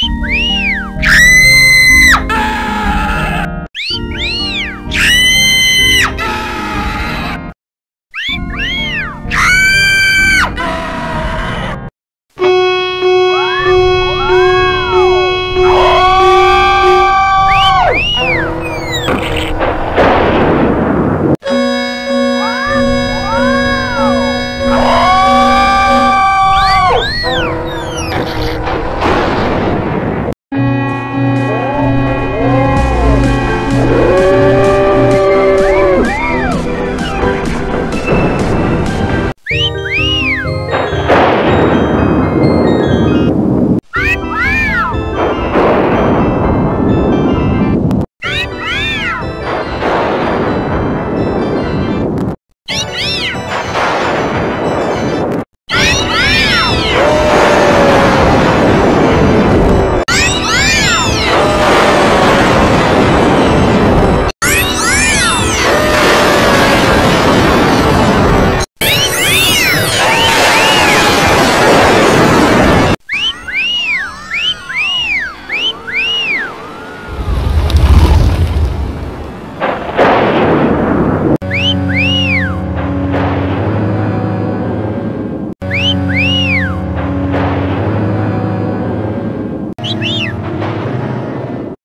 you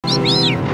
you